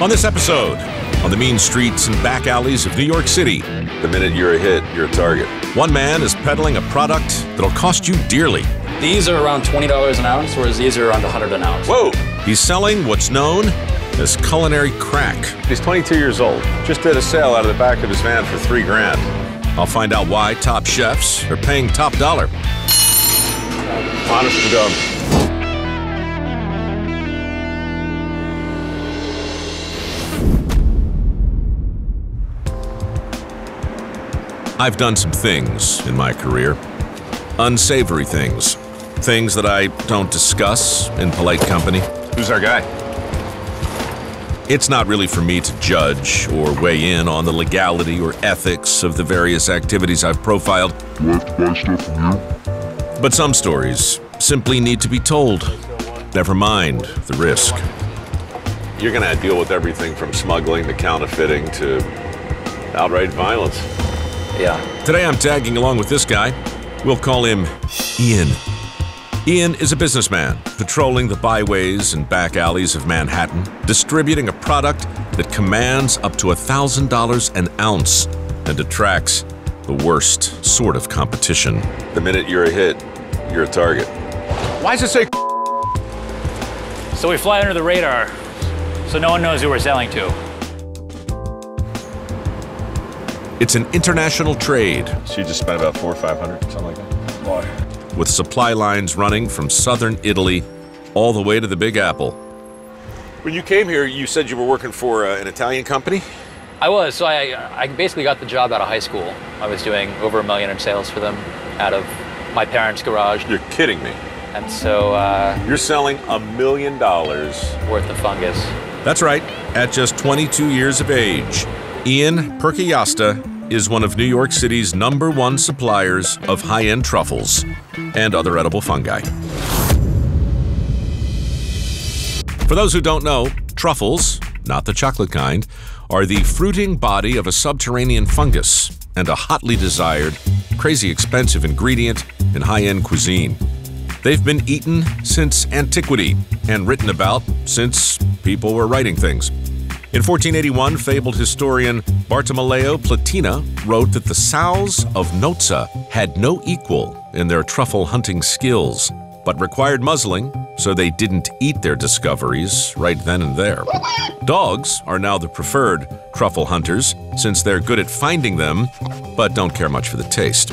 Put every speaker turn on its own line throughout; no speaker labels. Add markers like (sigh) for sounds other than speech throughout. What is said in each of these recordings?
On this episode, on the mean streets and back alleys of New York City,
The minute you're a hit, you're a target.
one man is peddling a product that'll cost you dearly.
These are around $20 an ounce, whereas these are around 100 an ounce.
Whoa!
He's selling what's known as culinary crack.
He's 22 years old. Just did a sale out of the back of his van for three grand.
I'll find out why top chefs are paying top dollar.
Honest to God.
I've done some things in my career. Unsavory things. Things that I don't discuss in polite company.
Who's our guy?
It's not really for me to judge or weigh in on the legality or ethics of the various activities I've profiled.
What? Buy stuff from you?
But some stories simply need to be told. Never mind the risk.
You're going to deal with everything from smuggling to counterfeiting to outright violence.
Yeah.
Today I'm tagging along with this guy. We'll call him Ian. Ian is a businessman patrolling the byways and back alleys of Manhattan, distributing a product that commands up to $1,000 an ounce and attracts the worst sort of competition.
The minute you're a hit, you're a target. Why does it say
So we fly under the radar, so no one knows who we're selling to.
It's an international trade
So you just spent about four or five hundred, something like that?
with supply lines running from southern Italy all the way to the Big Apple.
When you came here, you said you were working for uh, an Italian company?
I was. So I, I basically got the job out of high school. I was doing over a million in sales for them out of my parents' garage.
You're kidding me.
And so, uh,
You're selling a million dollars.
worth of fungus.
That's right, at just 22 years of age, Ian Purkayastha is one of New York City's number one suppliers of high end truffles and other edible fungi. For those who don't know, truffles, not the chocolate kind, are the fruiting body of a subterranean fungus and a hotly desired, crazy expensive ingredient in high end cuisine. They've been eaten since antiquity and written about since people were writing things. In 1481, fabled historian Bartolomeo Platina wrote that the sows of Nozza had no equal in their truffle hunting skills, but required muzzling so they didn't eat their discoveries right then and there. Dogs are now the preferred truffle hunters since they're good at finding them, but don't care much for the taste.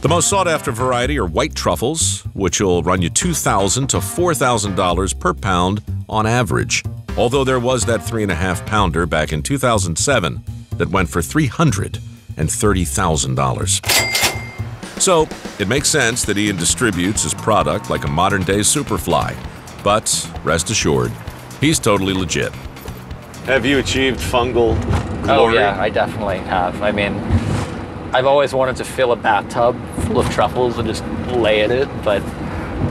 The most sought after variety are white truffles, which will run you 2,000 to $4,000 per pound on average. Although there was that three and a half pounder back in 2007 that went for $330,000. So, it makes sense that Ian distributes his product like a modern day Superfly. But rest assured, he's totally legit.
Have you achieved fungal
oh,
glory?
Oh, yeah, I definitely have. I mean, I've always wanted to fill a bathtub full of truffles and just lay in it, but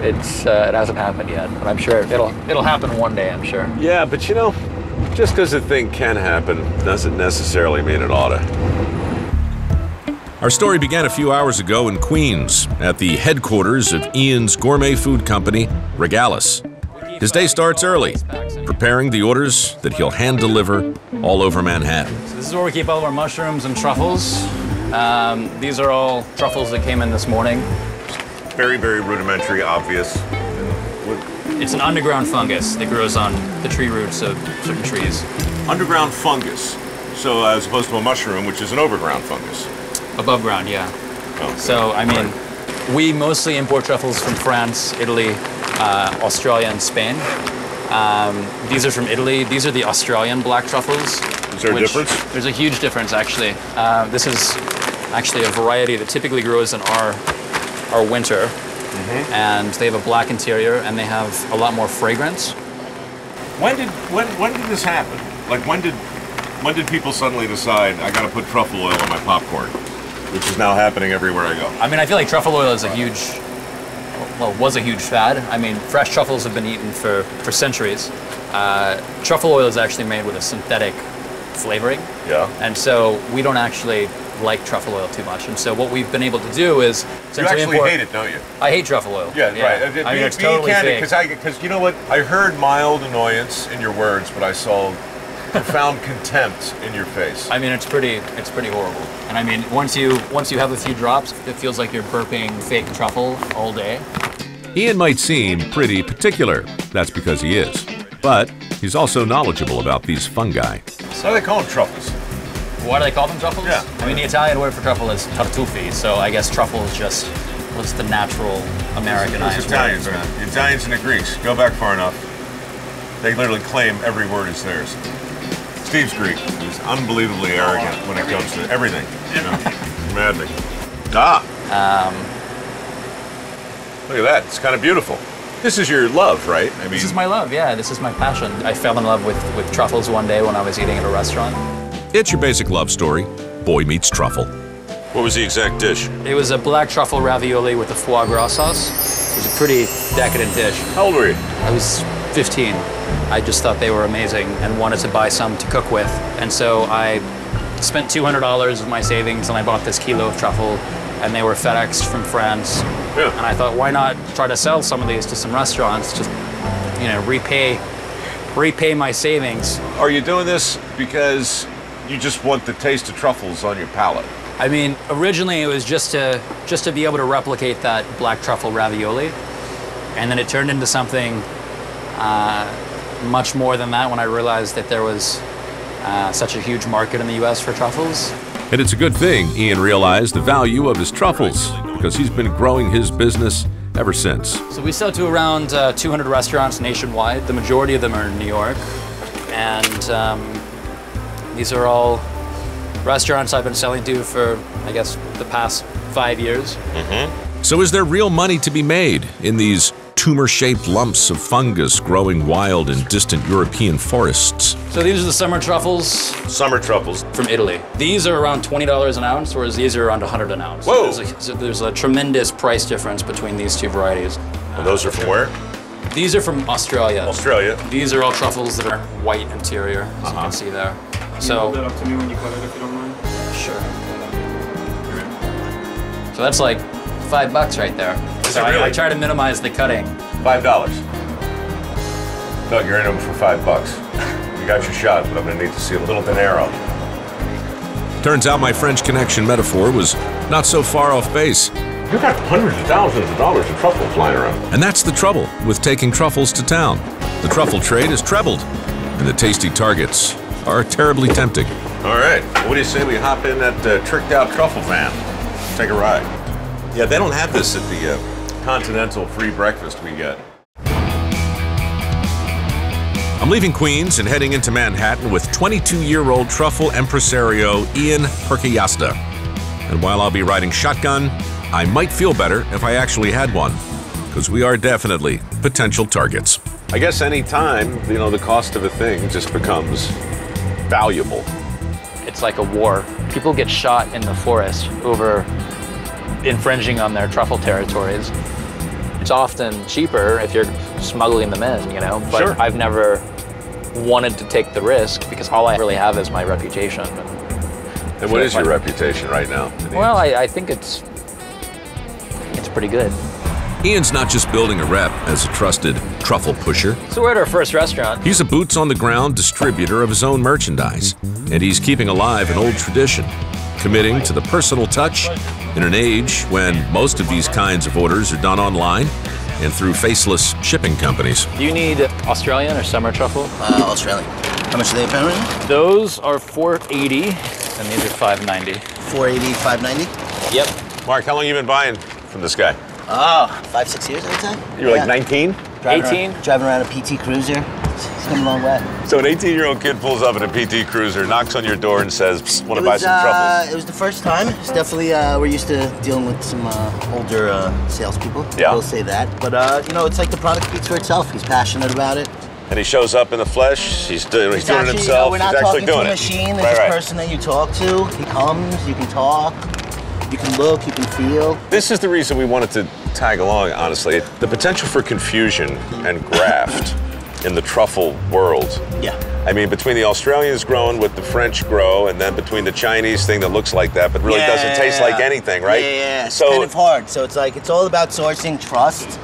it's uh, it hasn't happened yet. But I'm sure it'll it'll happen one day. I'm sure.
Yeah, but you know, just because a thing can happen doesn't necessarily mean it ought to.
Our story began a few hours ago in Queens at the headquarters of Ian's gourmet food company, Regalis. His day starts early, preparing the orders that he'll hand deliver all over Manhattan.
This is where we keep all of our mushrooms and truffles. Um, these are all truffles that came in this morning.
Very, very rudimentary, obvious.
It's an underground fungus that grows on the tree roots of certain trees.
Underground fungus. So as opposed to a mushroom, which is an overground fungus.
Above ground, yeah. So, I mean, we mostly import truffles from France, Italy, uh, Australia, and Spain. Um, these are from Italy. These are the Australian black truffles.
Is there a difference?
There's a huge difference, actually. Uh, this is actually a variety that typically grows in our our winter,
Mm-hmm.
and they have a black interior and they have a lot more fragrance.
When did when when did this happen? Like when did when did people suddenly decide I got to put truffle oil on my popcorn, which is now happening everywhere I go?
I mean, I feel like truffle oil is a huge, well, was a huge fad. I mean, fresh truffles have been eaten for, for centuries. Uh, truffle oil is actually made with a synthetic flavoring.
Yeah.
And so we don't actually like truffle oil too much. And so what we've been able to do is
You
essentially
actually
import-
hate it, don't you?
I hate truffle oil.
Yeah, right. Uh,
I mean,
be,
it's
be
totally
candid,
fake.
because I because you know what? I heard mild annoyance in your words, but I saw profound (laughs) contempt in your face.
I mean, it's pretty, it's pretty horrible. And I mean, once you once you have a few drops, it feels like you're burping fake truffle all day.
Ian might seem pretty particular. That's because he is. But he's also knowledgeable about these fungi.
So they call them truffles.
Why do they call them truffles?
Yeah.
I mean, the Italian word for truffle is tartufi, so I guess truffle is just what's the natural Americanized
It's
word
Italians, man. The Italians and the Greeks. Go back far enough. They literally claim every word is theirs. Steve's Greek. He's unbelievably arrogant when it comes to everything. You know? (laughs) Maddening. Ah.
Um,
Look at that. It's kind of beautiful. This is your love, right? I mean,
This is my love, yeah. This is my passion. I fell in love with, with truffles one day when I was eating at a restaurant.
It's your basic love story. Boy meets truffle.
what was the exact dish?
It was a black truffle ravioli with a foie gras sauce. It was a pretty decadent dish.
How old were you?
I was 15. I just thought they were amazing and wanted to buy some to cook with. And so I spent $200 of my savings and I bought this kilo of truffle and they were FedExed from France.
Yeah.
And I thought, why not try to sell some of these to some restaurants? Just, you know, repay, repay my savings.
Are you doing this because you just want the taste of truffles on your palate?
I mean, originally it was just to just to be able to replicate that black truffle ravioli, and then it turned into something uh, much more than that when I realized that there was uh, such a huge market in the U.S. for truffles.
And it's a good thing Ian realized the value of his truffles because he's been growing his business ever since.
So we sell to around uh, 200 restaurants nationwide. The majority of them are in New York, and um, these are all restaurants I've been selling to for, I guess, the past five years. Mm-hmm.
So, is there real money to be made in these tumor shaped lumps of fungus growing wild in distant European forests?
So these are the summer truffles
Summer truffles.
from Italy. These are around twenty dollars an ounce, whereas these are around hundred an ounce.
Whoa.
So there's, a, so there's a tremendous price difference between these two varieties.
And those are from where?
These are from Australia.
Australia.
These are all truffles that are white interior, as you can uh-huh. see there. So
that up to me when you cut it if you don't mind.
sure. So that's like five bucks right there. So I, I try to minimize the cutting.
Five dollars. Doug, you're in them for five bucks. You got your shot, but I'm gonna need to see a little dinero.
Turns out my French connection metaphor was not so far off base.
You've got hundreds of thousands of dollars of truffles lying around.
And that's the trouble with taking truffles to town. The truffle trade has trebled, and the tasty targets are terribly tempting.
All right. What do you say we hop in that uh, tricked out truffle van? Take a ride. Yeah, they don't have this at the uh, continental free breakfast we get.
I'm leaving Queens and heading into Manhattan with 22 year old truffle impresario Ian Purkayastha. And while I'll be riding shotgun, I might feel better if I actually had one, because we are definitely potential targets.
I guess any time, you know, the cost of a thing just becomes valuable.
It's like a war. People get shot in the forest over infringing on their truffle territories. It's often cheaper if you're smuggling them in, you know, but
Sure.
I've never wanted to take the risk because all I really have is my reputation.
And what is your reputation right now?
Well, I, I think it's it's pretty good.
Ian's not just building a rep as a trusted truffle pusher,
So we're at our first restaurant.
he's a boots on the ground distributor of his own merchandise, and he's keeping alive an old tradition, committing to the personal touch in an age when most of these kinds of orders are done online and through faceless shipping companies.
Do you need Australian or summer truffle?
Uh, Australian. How much are they apparently?
Those are 480 and these are 590.
480, 590?
Yep.
Mark, how long you been buying from this guy?
Oh, five, six years at a time?
You're like 19?
Driving
18?
Around, driving around a PT Cruiser. It's come a long way.
So an 18 year old kid pulls up in a PT Cruiser, knocks on your door, and says, "Want to buy some
uh,
truffles?"
it was the first time. It's definitely, uh, we're used to dealing with some uh, older uh, salespeople.
Yeah.
We'll say that. But, uh, you know, it's like the product speaks for itself. He's passionate about it.
And he shows up in the flesh. He's, do- he's, doing it himself.
You know, we're not
he's actually
talking
doing
to a
it.
machine. There's
Right,
this
right.
person that you talk to. He comes, you can talk, you can look, you can feel.
This is the reason we wanted to tag along, honestly. The potential for confusion and graft in the truffle world.
Yeah.
I mean, between the Australians growing what the French grow, and then between the Chinese thing that looks like that but really doesn't taste like anything, right?
Yeah, yeah. It's
So
kind of hard. So it's like it's all about sourcing trust,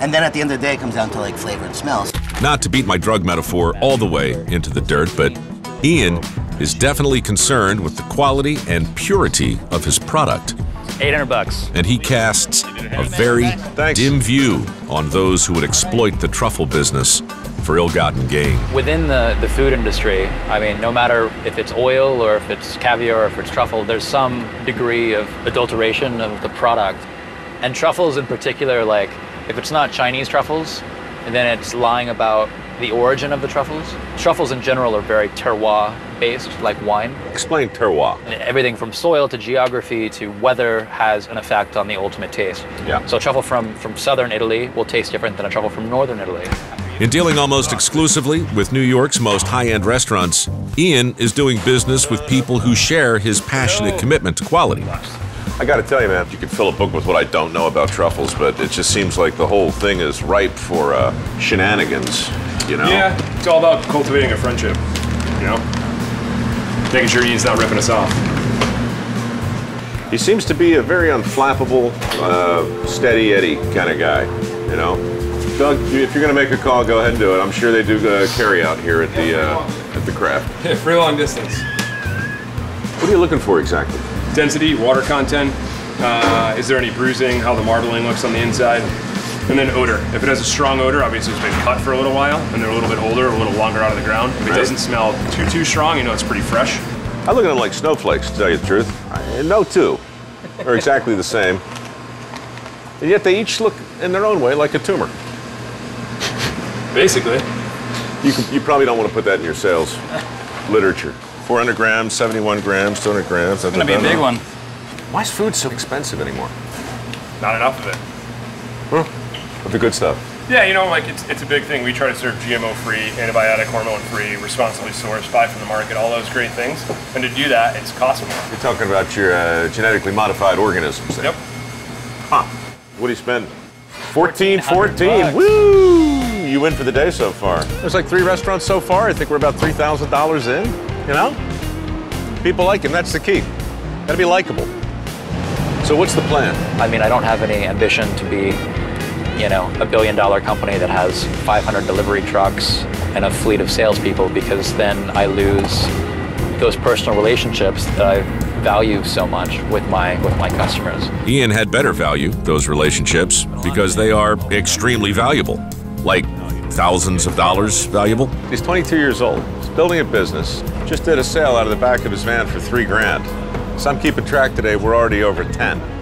and then at the end of the day, it comes down to like flavor and smells.
Not to beat my drug metaphor all the way into the dirt, but Ian is definitely concerned with the quality and purity of his product,
800 bucks.
and he casts a very
Thanks.
dim view on those who would exploit the truffle business for ill-gotten gain.
Within the, the food industry, I mean, no matter if it's oil or if it's caviar or if it's truffle, there's some degree of adulteration of the product. And truffles in particular, like, if it's not Chinese truffles, then it's lying about the origin of the truffles. Truffles in general are very terroir based, like wine.
Explain terroir.
Everything from soil to geography to weather has an effect on the ultimate taste.
Yeah.
So a truffle from, from southern Italy will taste different than a truffle from northern Italy.
In dealing almost exclusively with New York's most high-end restaurants, Ian is doing business with people who share his passionate commitment to quality.
I got to tell you, man, you could fill a book with what I don't know about truffles, but it just seems like the whole thing is ripe for uh, shenanigans. You know?
Yeah, it's all about cultivating a friendship, you know? Making sure Ian's not ripping us off.
He seems to be a very unflappable, uh, steady Eddie kind of guy. You know, Doug, if you're gonna make a call, go ahead and do it. I'm sure they do uh, carry out here at the uh, at the craft. (laughs)
Free long distance.
What are you looking for exactly?
Density, water content. Uh, is there any bruising? How the marbling looks on the inside? And then odor. If it has a strong odor, obviously it's been cut for a little while, and they're a little bit older, a little longer out of the ground. If it
Right.
doesn't smell too too strong, you know it's pretty fresh.
I look at them like snowflakes, to tell you the truth. I, no two are exactly the same, and yet they each look in their own way like a tumor.
Basically.
You, can, you probably don't want to put that in your sales literature. 400 grams, 71 grams, 200 grams.
It's gonna be a big one.
Why is food so expensive anymore?
Not enough of it.
With the good stuff.
Yeah, you know, like it's, it's a big thing. We try to serve GMO-free, antibiotic, hormone-free, responsibly sourced, buy from the market, all those great things. And to do that, it's cost more.
You're talking about your uh, genetically modified organisms. Then.
Yep.
Huh. What do you spend? 14, 14. Woo! You win for the day so far. There's like three restaurants so far. I think we're about $3,000 in. You know? People like him. That's the key. Gotta be likable. So what's the plan?
I mean, I don't have any ambition to be, you know, a billion dollar company that has 500 delivery trucks and a fleet of salespeople because then I lose those personal relationships that I value so much with my with my customers.
Ian had better value those relationships because they are extremely valuable, like thousands of dollars valuable.
He's 22 years old. He's building a business. Just did a sale out of the back of his van for three grand. So I'm keeping track today. We're already over 10.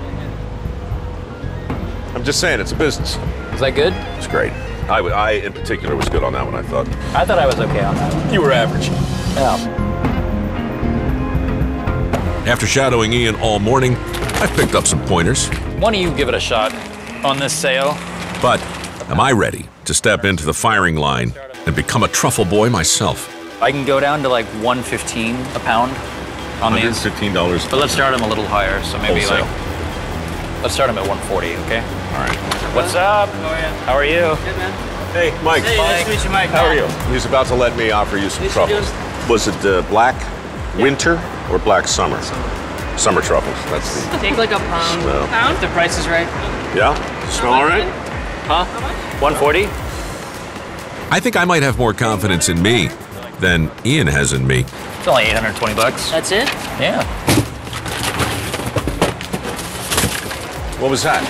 I'm just saying, it's a business.
Is that good?
It's great. I, I, in particular, was good on that one, I thought.
I thought I was okay on that one.
You were average.
Yeah.
After shadowing Ian all morning, I've picked up some pointers.
Why don't you give it a shot on this sale?
But am I ready to step into the firing line and become a truffle boy myself?
I can go down to like 115 a pound on these.
$115.
But let's start them a little higher, so maybe
Wholesale.
like let's start them at 140, okay?
All right.
What's up? How are you? Good man.
Hey, Mike.
Hey, nice to meet you, Mike.
How are you? He's about to let me offer you some
Yes, you
truffles. Was it uh, black winter or black summer? Summer truffles. That's the.
Take like a pound.
Smell.
Pound? If the price is right.
Yeah? Smell all right?
Huh? 140?
I think I might have more confidence in me than Ian has in me.
It's only 820 bucks.
That's it?
Yeah.
What was that?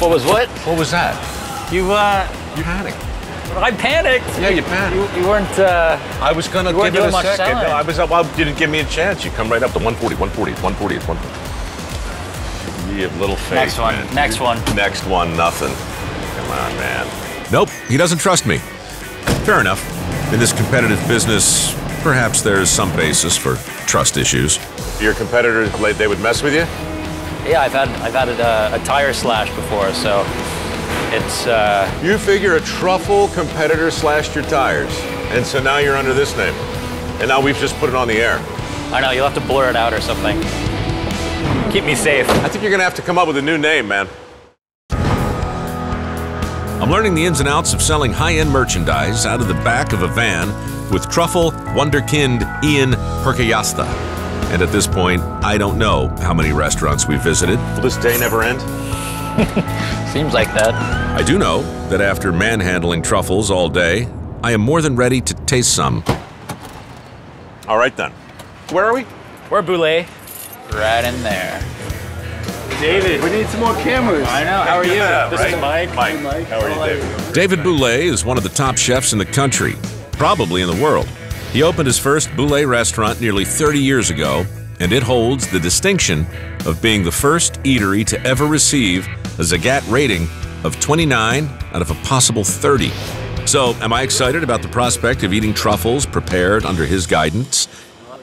What was what?
What was that?
You uh
You panicked.
I panicked.
Yeah, you panicked.
You, you weren't uh
I was gonna give it a second. No, I was. Well, you didn't give me a chance. You come right up to 140, 140, 140, it's 140. You little face.
next one.
man.
Next one.
Next one, nothing. Come on, man.
Nope, he doesn't trust me. Fair enough. In this competitive business, perhaps there's some basis for trust issues.
Your competitors, they would mess with you?
Yeah, I've had I've had a, a tire slash before, so it's uh
You figure a truffle competitor slashed your tires, and so now you're under this name. And now we've just put it on the air.
I know you'll have to blur it out or something. Keep me safe.
I think you're gonna have to come up with a new name, man.
I'm learning the ins and outs of selling high end merchandise out of the back of a van with Truffle Wonderkind Ian Purkayastha. And at this point, I don't know how many restaurants we visited.
Will this day never end? (laughs)
Seems like that.
I do know that after manhandling truffles all day, I am more than ready to taste some.
All right then. Where are we?
We're Bouley, right in there.
David, we need some more cameras.
I know. How are you?
Yeah,
this
right.
is Mike.
Mike. How are you, David?
David Bouley is one of the top chefs in the country, probably in the world. He opened his first Bouley restaurant nearly 30 years ago, and it holds the distinction of being the first eatery to ever receive a Zagat rating of 29 out of a possible 30. So, am I excited about the prospect of eating truffles prepared under his guidance?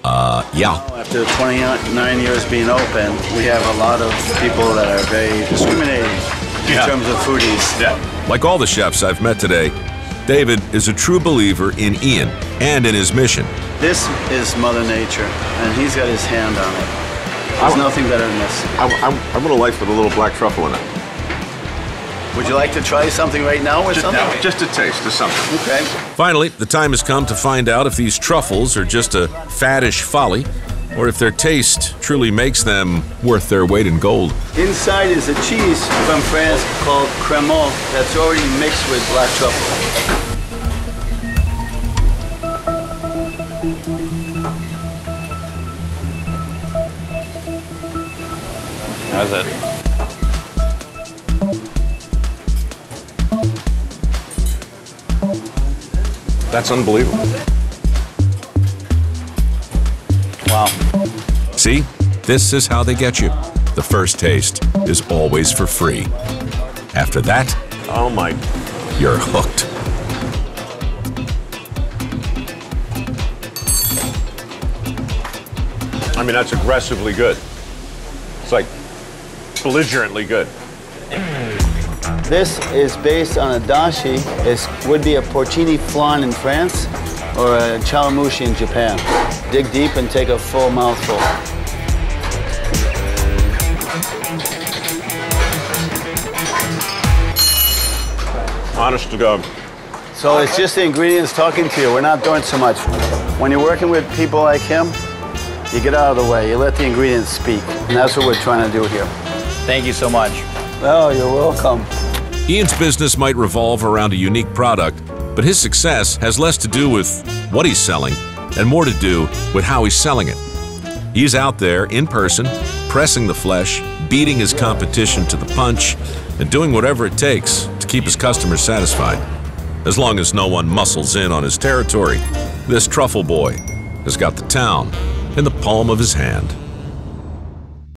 Uh, yeah.
After 29 years being open, we have a lot of people that are very discriminating
Yeah.
in terms of foodies.
Yeah.
Like all the chefs I've met today, David is a true believer in Ian and in his mission.
This is Mother Nature, and he's got his hand on it. There's nothing better than this.
I, I, I want a life with a little black truffle in it.
Would you like to try something right now or
Just,
something?
just a taste of something.
Okay.
Finally, the time has come to find out if these truffles are just a faddish folly or if their taste truly makes them worth their weight in gold.
Inside is a cheese from France called Cremant that's already mixed with black truffle.
How's it?
That's unbelievable.
Wow.
See, this is how they get you. The first taste is always for free. After that,
Oh my.
you're hooked.
I mean, that's aggressively good. It's like belligerently good.
This is based on a dashi. It would be a porcini flan in France or a chawanmushi in Japan. Dig deep and take a full mouthful.
Honest to God.
So it's just the ingredients talking to you. We're not doing so much. When you're working with people like him, you get out of the way. You let the ingredients speak. And that's what we're trying to do here.
Thank you so much.
Oh, you're welcome.
Ian's business might revolve around a unique product, but his success has less to do with what he's selling and more to do with how he's selling it. He's out there in person, pressing the flesh, beating his competition to the punch, and doing whatever it takes to keep his customers satisfied. As long as no one muscles in on his territory, this truffle boy has got the town in the palm of his hand.